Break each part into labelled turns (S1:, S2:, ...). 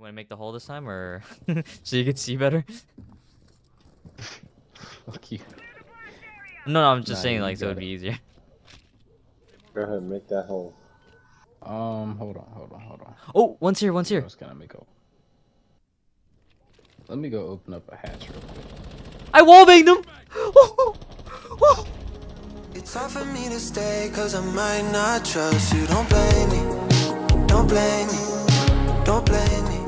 S1: You want to make the hole this time, or so you can see better?
S2: Fuck you.
S1: No, no, I'm just
S2: Nah,
S1: saying like so it'd be easier.
S3: Go ahead, make that hole.
S2: Um, hold on, hold on, hold on.
S1: Oh, one's here, one's
S2: I
S1: here.
S2: was gonna make a. Let me go open up a hatch real quick.
S1: I wallbanged him.
S4: It's hard for me to stay cause I might not trust you. Don't blame me. Don't blame me. Don't blame me.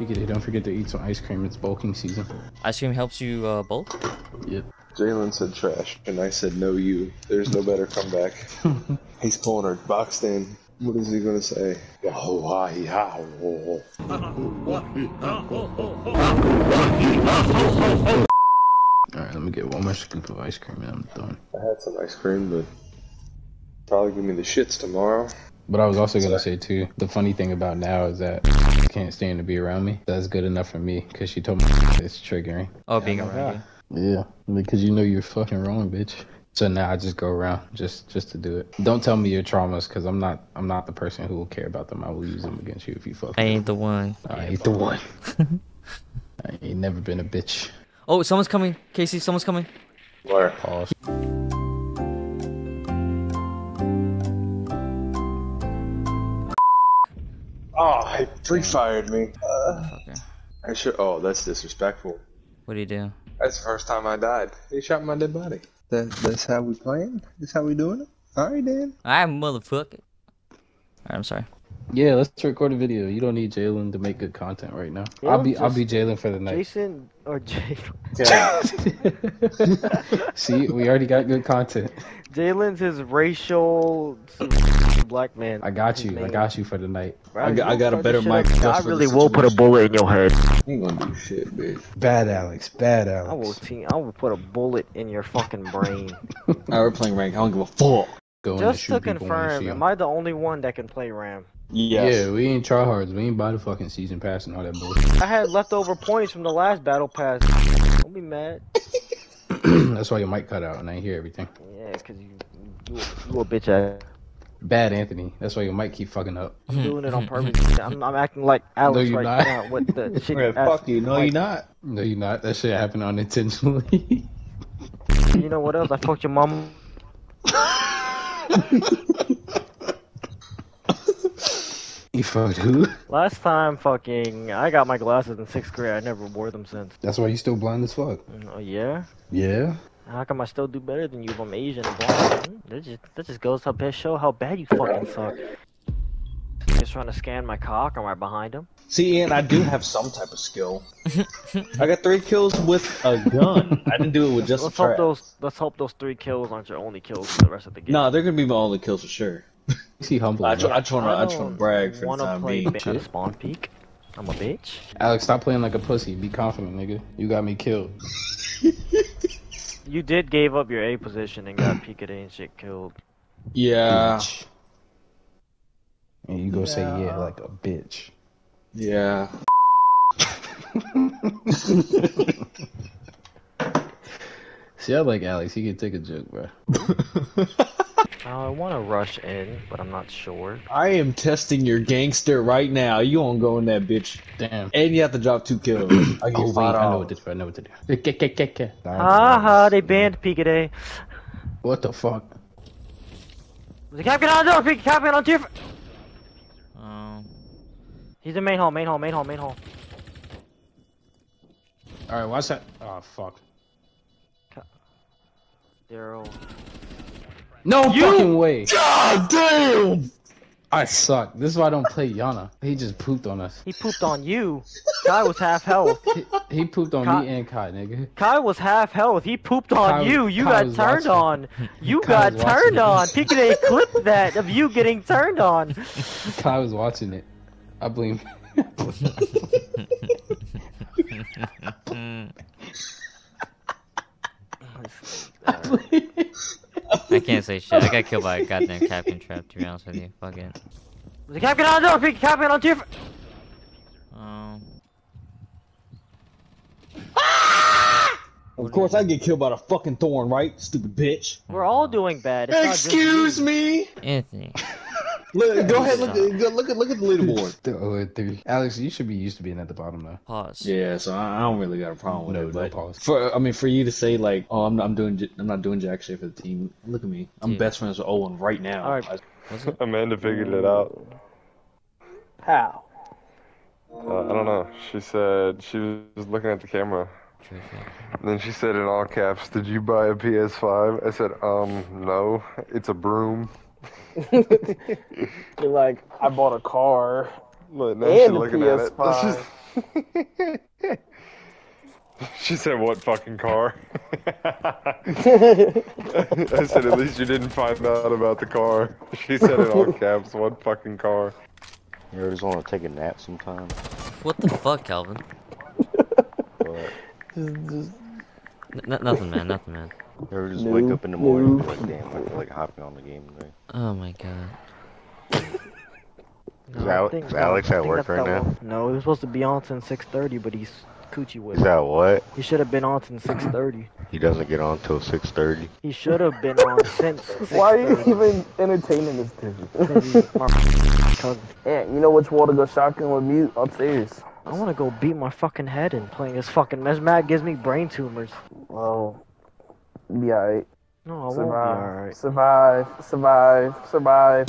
S2: You get it. Don't forget to eat some ice cream. It's bulking season.
S1: Ice cream helps you uh, bulk.
S2: Yep.
S3: Jalen said trash, and I said no you. There's no better comeback. He's pulling her boxed in. What is he gonna say? Yahoo, ha, he, ha, ho, ho.
S2: All right, let me get one more scoop of ice cream and I'm done.
S3: I had some ice cream, but probably give me the shits tomorrow.
S2: But I was also gonna say too, the funny thing about now is that she can't stand to be around me. That's good enough for me because she told me it's triggering.
S1: Oh, being
S2: Yeah,
S1: around you.
S2: Yeah, because you know you're fucking wrong, bitch. So now I just go around just just to do it. Don't tell me your traumas because I'm not I'm not the person who will care about them. I will use them against you if you fuck.
S1: I
S2: with
S1: ain't the one.
S2: I ain't the one. I ain't never been a bitch.
S1: Oh, someone's coming. Casey, someone's coming.
S3: Where?
S2: Pause.
S3: He free fired me. Uh,
S1: Okay.
S3: I should. Oh, that's disrespectful.
S1: What do you do?
S3: That's the first time I died. He shot my dead body. That, that's how we playing? That's how we doing it? Alright then.
S1: I'm motherfucker. Alright, I'm sorry.
S2: Yeah, let's record a video. You don't need Jalen to make good content right now.
S5: Yeah,
S2: I'll be I'll be Jalen for the night.
S5: Jason or Jay.
S2: See, we already got good content.
S5: Jalen's his racial black man.
S2: I got you. I got you for the night.
S5: Bro,
S6: I got- I got a better mic
S5: I really will put a bullet in your head.
S3: You ain't gonna do shit, bitch.
S2: Bad Alex. Bad Alex.
S5: I will.
S2: Alex.
S5: Te- I will put a bullet in your fucking brain.
S6: Alright, we're playing rank. I don't give a fuck.
S2: Going
S5: Just
S2: shoot
S5: to
S2: people when you
S5: confirm, am I the only one that can play Ram?
S6: Yes.
S2: Yeah, we ain't tryhards. We ain't buy the fucking season pass and all that bullshit.
S5: I had leftover points from the last battle pass. Don't be mad.
S2: That's why your mic cut out and I hear everything.
S5: Yeah, it's cause you, you, a- you a bitch ass.
S2: Bad Anthony. That's why your mic keep fucking up.
S5: I'm hmm. doing it on hmm, hmm, purpose. I'm, I'm acting like Alex
S2: you're
S5: right
S2: not.
S5: now with the shit.
S6: Okay,
S5: ass
S6: fuck you. No,
S5: mic.
S6: you're not.
S2: No, you not. That shit happened unintentionally.
S5: You know what else? I fucked your mom.
S2: you fucked who?
S5: Last time, fucking, I got my glasses in sixth grade. I never wore them since.
S2: That's why you still blind as fuck.
S5: Mm, oh yeah.
S2: Yeah.
S5: How come I still do better than you if I'm Asian and blonde? Hmm, That just that just goes to best show how bad you fucking suck. Just trying to scan my cock. I'm right behind him.
S6: See, Ian, I do have some type of skill. I got three kills with a gun. I didn't do it with just
S5: let's
S6: a
S5: hope those let's hope those three kills aren't your only kills for the rest of the game.
S6: No, they're gonna be my only kills for sure.
S2: He humble.
S6: I,
S2: bro.
S6: I just wanna, I just wanna brag for the
S5: wanna
S6: time
S5: play
S6: being.
S5: ba- spawn peek. I'm a bitch.
S2: Alex, stop playing like a pussy. Be confident, nigga. You got me killed.
S5: You did gave up your A position and got Picade and shit killed.
S6: Yeah,
S2: Bitch. And you go say yeah like a bitch.
S6: yeah.
S2: See, I like Alex. He can take a joke, bro.
S5: Uh, I want to rush in, but I'm not sure.
S6: I am testing your gangster right now. You won't go in that bitch,
S2: Damn.
S6: and you have to drop two kills. I get
S2: Oh wait, I know what to do. I know what to do. Ke- ke- ke- ke.
S5: Ha ha! They banned Picade.
S2: What the fuck?
S5: The Kapkan on the door. Picade, Kapkan on tier.
S1: Um,
S5: He's in main hall. Main hall. Main hall. Main hall.
S2: All right, watch that. Oh fuck.
S5: Zero.
S2: No fucking way.
S6: God damn!
S2: I suck. This is why I don't play Iana. He just pooped on us.
S5: He pooped on you. Kai was half health.
S2: He, he pooped on
S5: Ka-
S2: me and Kai, nigga.
S5: Kai was half health. He pooped on
S2: Kai
S5: you. You
S2: Kai
S5: got turned
S2: watching.
S5: on. You
S2: Kai
S5: got turned
S2: watching.
S5: on. Picade clipped that of you getting turned on.
S2: Kai was watching it. I blame. I blame.
S1: I can't say shit. I got killed by a goddamn Kapkan trap. To be honest with you, fuck it.
S5: The Kapkan on the door. Picade, Kapkan on tier.
S1: Um,
S6: Of course, I get killed by the fucking thorn, right? Stupid bitch.
S5: We're all doing bad. It's not just
S6: Excuse me.
S1: Anthony.
S6: Look, go ahead, look, go, look at look at the leaderboard.
S2: Still 0 and 3. Alex, you should be used to being at the bottom now.
S1: Pause.
S6: Yeah, so I, I don't really got a problem with
S2: No,
S6: it.
S2: no
S6: But
S2: pause.
S6: for I mean, for you to say like, oh, I'm I'm doing j- I'm not doing jack shit for the team. Look at me, I'm
S1: Dude.
S6: best friends with Owen right now.
S5: All right.
S6: I-
S1: Was it?
S3: Amanda figured it out.
S5: How?
S3: Uh, I don't know. She said she was looking at the camera. And then she said in all caps, "Did you buy a PS5?" I said, "Um, no. It's a broom."
S7: You're like, I bought a car.
S3: But now
S7: And
S3: she's
S7: a
S3: looking at it.
S7: PS5.
S3: She's- she said, "What fucking car?" I said, "At least you didn't find out about the car." She said in all caps, "What fucking car?"
S8: You ever just want to take a nap sometime?
S1: What the fuck, Calvin?
S8: But
S7: just, just,
S1: N- nothing, man. Nothing, man.
S8: You ever just
S7: No,
S8: wake up in the morning and
S7: no.
S8: be like, damn, I feel like hopping on the game today.
S1: Oh my god.
S8: Is Al- is Alex at work right now?
S5: No, he was supposed to be on since 6:30, but he's coochie with
S8: Is that what?
S5: He should have been on since 6:30.
S8: He doesn't get on till 6.30.
S5: He should have been on since
S7: why are you even entertaining this dude?
S5: Because he's my cousin.
S7: yeah, you know which wall to go shotgun with mute upstairs.
S5: I want to go beat my fucking head in playing this fucking mess. Matt gives me brain tumors.
S7: Well, be alright.
S5: No, I won't be
S7: Survive.
S5: alright.
S7: Survive. Survive. Survive.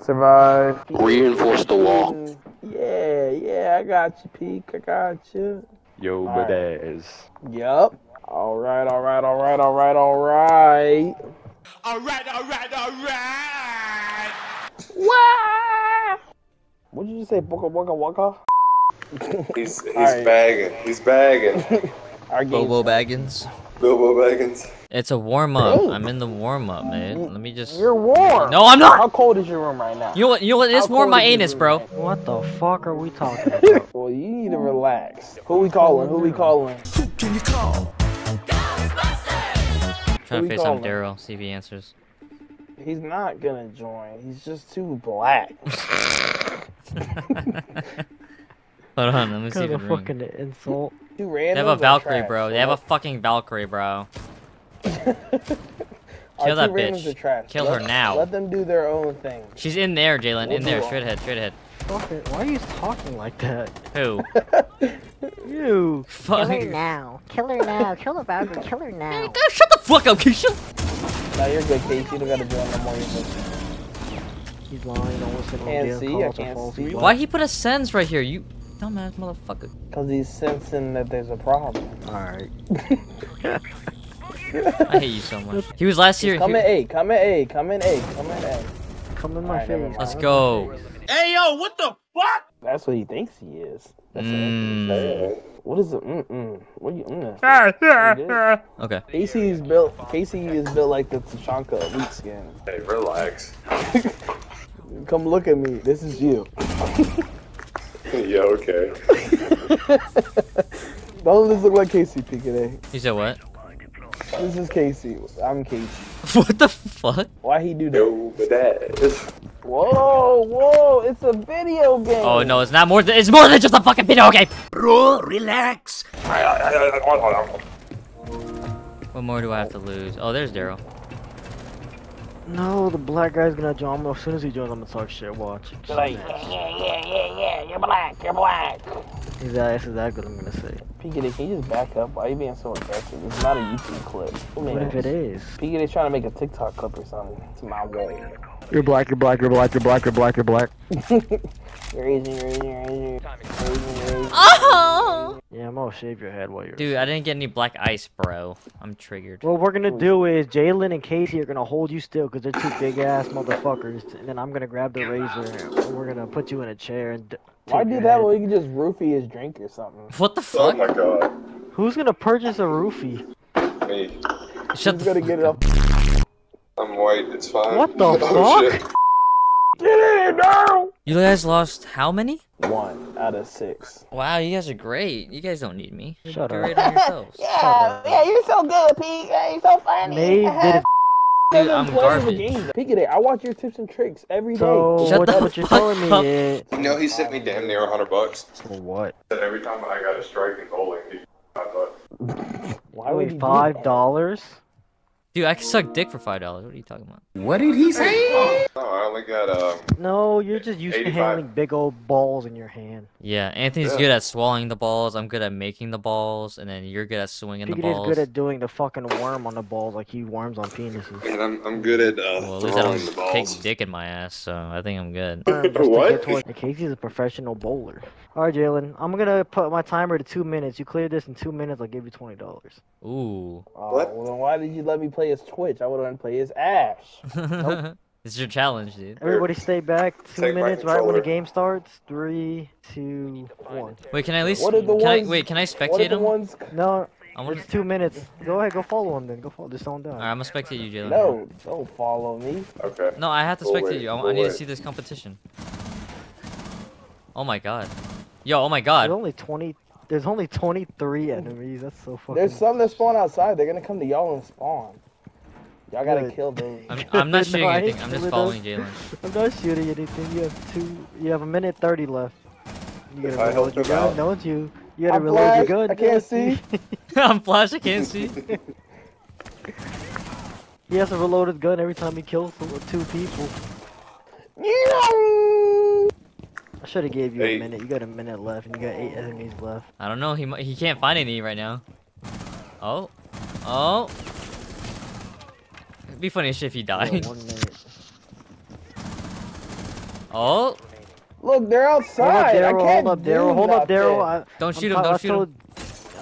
S7: Survive.
S8: Reinforce the wall.
S7: Yeah, yeah, I got you, Peek. I got you.
S3: Yo,
S7: Alright.
S3: badass.
S7: Yup. All right, all right, all right, all right, all right.
S9: Alright, alright, alright!
S7: Wah! What did you say? Waka waka waka?
S3: He's he's
S7: Alright.
S3: bagging. He's bagging.
S7: Our game.
S1: Bobo Baggins.
S3: Bilbo Baggins.
S1: It's a warm up.
S7: Hey.
S1: I'm in the warm up, man. Let me just.
S7: You're warm.
S1: No, I'm not.
S7: How cold is your room right now?
S1: You know what? You know what? It's warm my anus, bro.
S7: right?
S5: What the fuck are we talking about?
S7: Well, you need to relax. Who we calling? Who we calling?
S4: Who Can you call?
S1: Trying to face on? Daryl, see if he answers.
S7: He's not gonna join. He's just too black.
S1: Hold on, let me see
S5: kind
S1: if
S5: of
S1: it rings.
S5: fucking insult.
S1: They have a Valkyrie, bro. They have a fucking Valkyrie, bro. Kill that bitch. Kill
S7: let,
S1: her now.
S7: Let them do their own thing.
S1: She's in there, Jalen.
S7: We'll
S1: In there,
S7: do
S1: straight ahead, straight ahead.
S5: Fucking, why are you talking like that?
S1: Who?
S5: You.
S1: Fuck.
S10: Kill her now. Kill her now. Kill the Valkyrie. Kill her now.
S1: Shut the fuck up, Keisha.
S7: Now you're good, Case. You don't gotta join no more. You're.
S5: He's lying. Don't listen to
S7: Can't see, I can't see.
S1: Why he put a sense right here? You dumbass motherfucker.
S7: Cause he's sensing that there's a problem.
S5: Alright.
S1: I hate you so much. He was last year.
S7: Come
S1: he-
S7: in A. Come in A. Come in A. Come in A.
S5: Come in my
S7: Alright, never
S5: face.
S1: Let's go.
S9: Hey yo, what the fuck?
S7: That's what he thinks he is. That's
S1: Mm.
S7: What is it? Mm-mm. What are you? Mm.
S1: Okay.
S7: Casey is built. Casey is built like the Tachanka elite skin.
S3: Hey, relax.
S7: Come look at me. This is you.
S3: Yeah, okay.
S7: Don't this look like Casey Picade?
S1: You said what?
S7: This is Casey. I'm Casey.
S1: what the fuck?
S7: Why he do that?
S3: Yo, badass.
S7: Whoa, whoa! It's a video game.
S1: Oh no, it's not more than it's more than just a fucking video game.
S9: Bro, relax.
S1: What more do I have to lose? Oh, there's Daryl.
S5: No, the black guy's gonna join. As soon as he joins, I'm gonna talk shit. Watch.
S7: Like, yeah, yeah, yeah, yeah, yeah. You're black. You're black.
S5: He's that, that's exactly what I'm gonna say.
S7: Picade, can you just back up? Why are you being so aggressive? It's not a YouTube clip.
S5: What if it is?
S7: Picade trying to make a TikTok clip or something. It's my way.
S5: You're black. You're black. You're black. You're black. You're black. You're black.
S7: You're Asian. You're Asian. You're Asian. You're Asian. You're Asian.
S1: Oh!
S5: Yeah, I'm shave your head while you're.
S1: Dude, I didn't get any black ice, bro. I'm triggered.
S5: What we're gonna do is Jalen and Casey are gonna hold you still because they're two big ass motherfuckers, and then I'm gonna grab the razor and we're gonna put you in a chair and. d-
S7: Why
S5: take
S7: do that
S5: head.
S7: when you can just roofie his drink or something?
S1: What the
S3: oh
S1: fuck?
S3: Oh my god.
S5: Who's gonna purchase a roofie?
S3: Me.
S1: Shut
S7: He's
S1: the
S7: gonna
S1: fuck
S7: get it
S1: up.
S7: up.
S3: I'm white. It's fine.
S5: What the
S3: Oh,
S5: fuck?
S3: shit.
S7: Get in now!
S1: You guys lost how many?
S7: One out of six.
S1: Wow, you guys are great. You guys don't need me. You're
S5: Shut up.
S1: great on yourselves.
S7: Yeah, yeah, you're so good, Pete. You're so funny.
S5: Maeve did it.
S1: Dude, I'm garbage.
S7: Picade, I watch your tips and tricks every day.
S5: So
S1: Shut
S5: what,
S1: the
S5: what you're
S1: fuck
S5: telling
S1: up.
S5: me is
S3: You know, he sent me damn near a hundred bucks.
S5: for what?
S3: Said every time I got a strike in bowling, he got five.
S7: Why would
S5: Wait, five dollars?
S1: Dude, I can suck dick for five dollars. What are you talking about?
S9: What did he say?
S3: No, I only got um.
S5: No, you're just used to
S3: 85.
S5: handling big old balls in your hand.
S1: Yeah, Anthony's
S3: Yeah.
S1: good at swallowing the balls. I'm good at making the balls, and then you're good at swinging the
S5: Piggy is good at doing the fucking worm on the balls like he worms on penises.
S3: And I'm I'm good at uh,
S1: well, at least I don't take dick in my ass, so I think I'm good.
S5: Worm just to
S3: What?
S5: towards- Casey's a professional bowler. Alright, Jalen, I'm gonna put my timer to two minutes. You clear this in two minutes, I'll give you twenty dollars.
S1: Ooh.
S7: Oh,
S3: What?
S7: well, then why did you let me play his Twitch? I would have play his ass.
S1: it's your challenge, dude.
S5: Everybody stay back two
S3: Take
S5: minutes right when the game starts. Three, two, one.
S1: Wait, can I at least?
S7: What are the
S1: can I wait? Can I
S7: What are
S1: spectate
S7: the
S1: him?
S7: ones?
S5: No,
S1: I want.
S5: it's two minutes. Go ahead, go follow him then. Go follow. Just don't die.
S1: Alright, I'm gonna spectate you, Jalen.
S7: No, don't follow me.
S3: Okay.
S1: No, I have to
S3: We'll
S1: spectate
S3: wait,
S1: you. I, I
S3: we'll
S1: need to see this competition. Oh my god. Yo, oh my god.
S5: There's
S1: god.
S5: only twenty. There's only twenty-three enemies. That's so fucking.
S7: There's some that spawn outside. They're gonna come to y'all and spawn. Y'all gotta kill those.
S1: I'm, I'm not shooting
S5: I
S1: anything. I'm just following. Jalen.
S5: I'm not shooting anything. You have two. You have a minute thirty left. You gotta
S3: I
S5: reload your gun,
S3: out.
S5: don't you? You gotta
S7: I'm
S5: reload your gun.
S7: I can't
S5: don't you?
S1: I'm flash. I can't see.
S5: he has to reload his gun every time he kills two people. I should have gave you a minute. You got a minute left, and you got eight enemies left.
S1: I don't know. He he can't find any right now. Oh, oh. It'd be funny as shit if he
S5: You
S1: died.
S5: one.
S1: Oh,
S7: Look, they're
S5: Hold up,
S7: outside. I
S5: Daryl.
S7: can't
S5: Hold up, Daryl. Hold up. Daryl. I-
S1: don't
S5: I'm
S1: shoot him! Don't shoot
S5: told,
S1: him!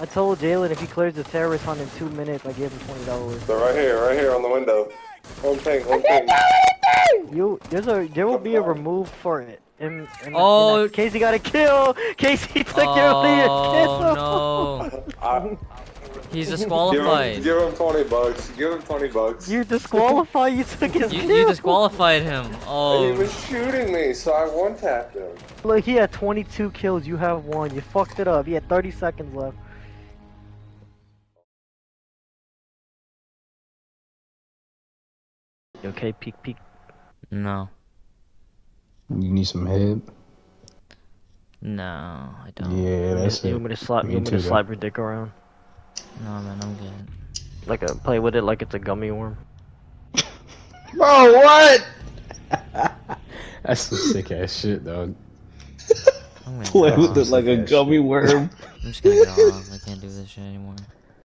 S5: I told Jalen if he clears the terrorist hunt in two minutes, I give him twenty dollars.
S3: So right here, right here on the window. Home tank, home tank.
S5: You, there's a, there will be a remove for it. In, in,
S1: Oh.
S5: in Casey got a kill. Casey took your lead.
S1: Oh no!
S3: I,
S1: He's
S3: give him,
S1: disqualified.
S3: give him twenty bucks. Give him twenty bucks.
S5: You disqualified. You took his
S1: You,
S5: kill.
S1: you disqualified him. Oh.
S3: He
S1: Oh,
S3: was shooting me, so I one tapped him.
S5: Look, he had 22 kills. You have one. You fucked it up. He had 30 seconds left. You okay? Peek, peek.
S1: no,
S2: You need some head.
S1: No, I don't.
S2: Yeah, that's
S5: you
S2: it.
S5: want me to slap?
S2: Me
S5: You want me to
S2: though.
S5: slap your dick around?
S1: No, man, I'm good.
S5: Like a play with it like it's a gummy worm.
S6: Bro, what?
S2: That's some sick ass shit, dog.
S6: Play with it like a gummy worm.
S1: I'm just gonna get off. I can't do this shit anymore.